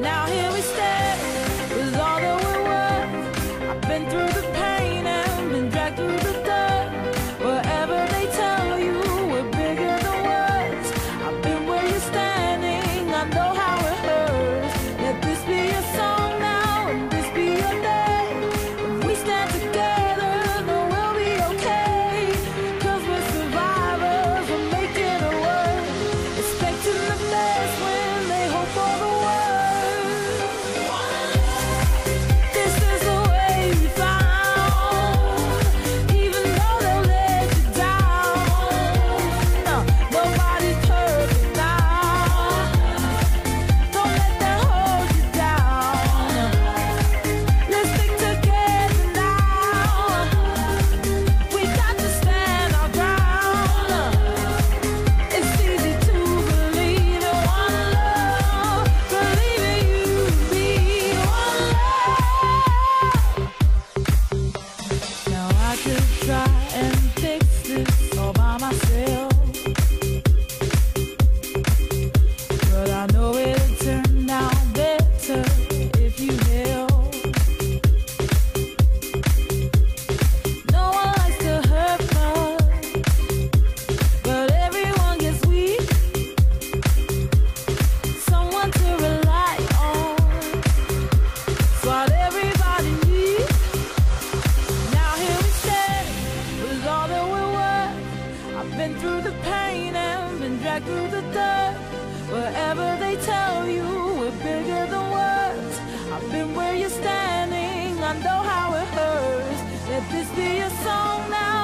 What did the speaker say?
Now here words. Wherever they tell you, we're bigger than words. I've been where you're standing, I know how it hurts. Let this be a song now.